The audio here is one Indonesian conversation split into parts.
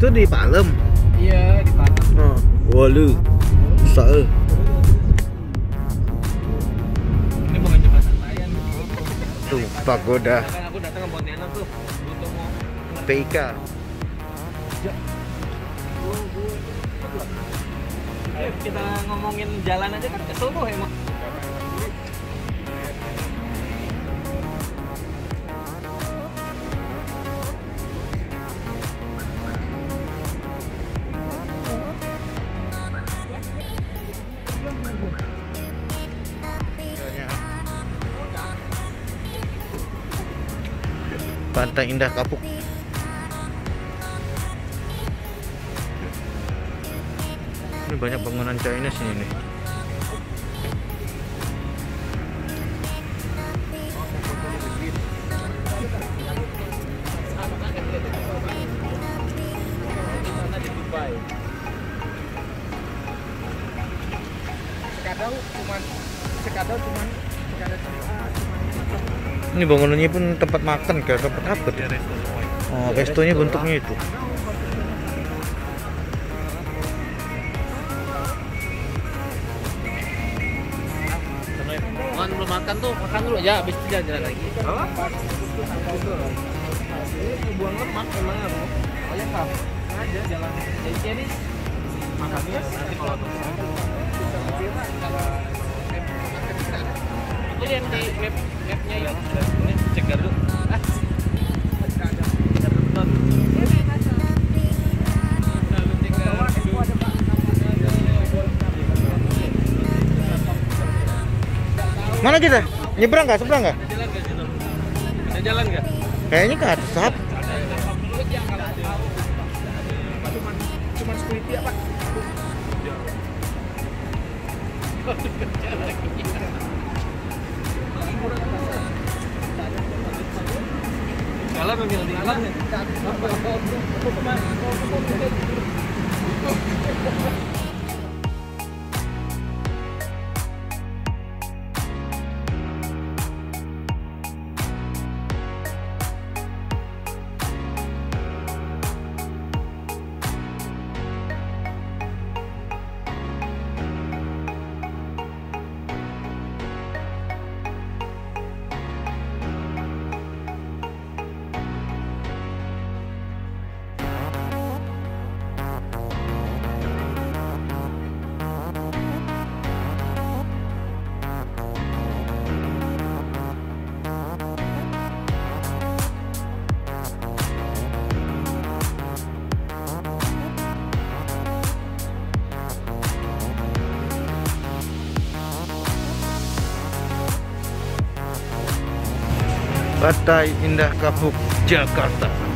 Itu di Palem. Iya di Palem. Oh, walu. Saya. Ini bukan jembatan. Tuh, pagoda Kan aku datang ke Pontianak tuh, butuh mau PIK. Kita ngomongin jalan aja kan kesel tuh emang. Pantai Indah Kapuk. Ini banyak bangunan Chinese ini nih. Sekadang cuman sekadang cuman sekadang cuman Ini bangunannya pun tempat makan kayak tempat apa tuh? Oh, restonya bentuknya itu. Kan belum makan tuh, makan dulu ya, habis itu jalan lagi. Buang lemak emang aku. Oh ya kak. Aja jalan jadi jadi makannya nanti kalau itu yang di map mapnya ya ini cek dulu ah Mana kita? Nyebrang nggak? Seberang nggak? jalan nggak situ ada jalan nggak Kayaknya ke atas. Sap. Cuman cuman security apa? Jalan jalan Pantai Indah Kapuk, Jakarta.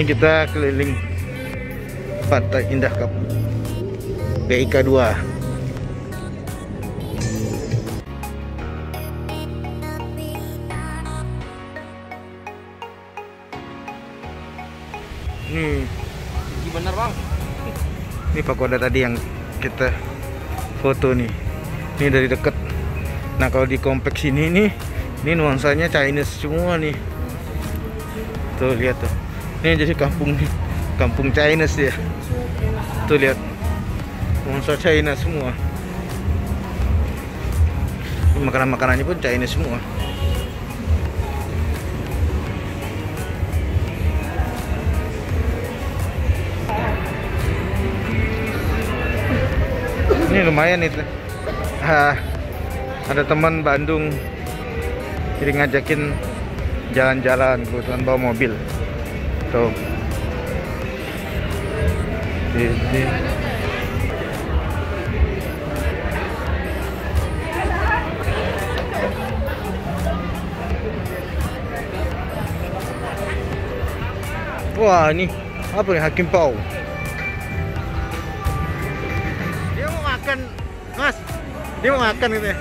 Ini kita keliling Pantai Indah Kap PIK 2 Nih, Gimana bang? ini pagoda tadi yang kita foto nih. Ini dari dekat. Nah, kalau di kompleks ini nih, ini nuansanya Chinese semua nih. Tuh lihat tuh. Ini jadi kampung kampung Chinese ya. Tuh lihat. Nuansa China semua. Makanan-makanannya pun Chinese semua. Ini lumayan itu. Ah, ada teman Bandung jadi ngajakin jalan-jalan kebetulan bawa mobil. Tuh. Ini. Wah, ini apa nih Hakim Pau? Dia mau makan, Mas. Dia mau makan gitu ya.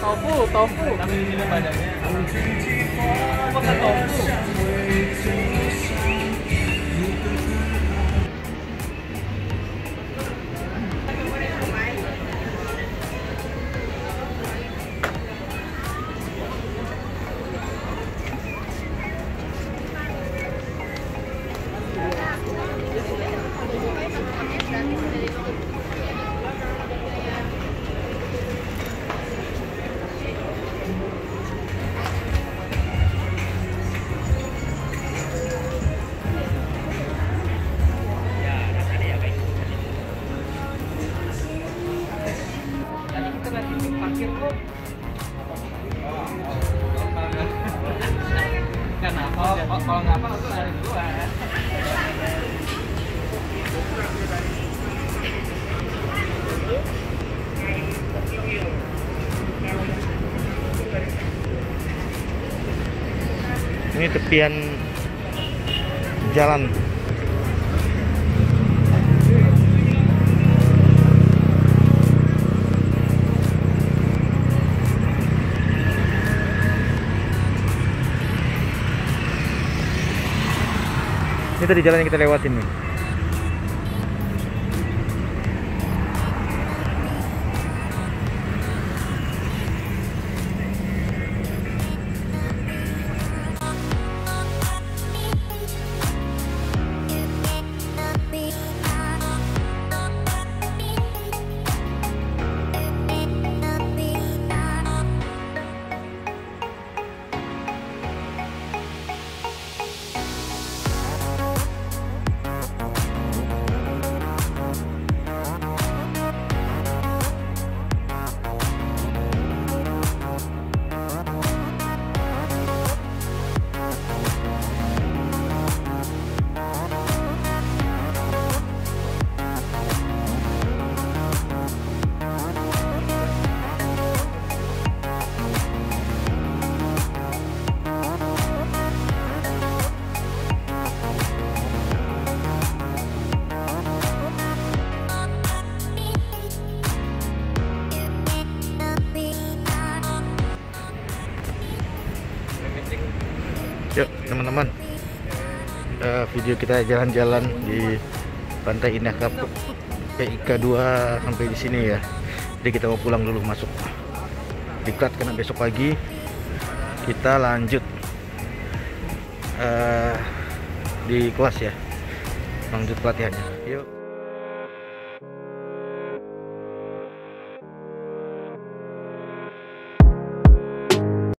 Tofu, tofu. Tapi ini banyaknya. Oh, makan tofu. Tepian jalan. Ini tadi jalan yang kita lewatin nih. Video kita jalan-jalan di Pantai Indah Kapuk PIK 2 sampai di sini ya. Jadi kita mau pulang dulu masuk. Diklat karena besok pagi. Kita lanjut eh, Di kelas ya. Lanjut pelatihannya. Yuk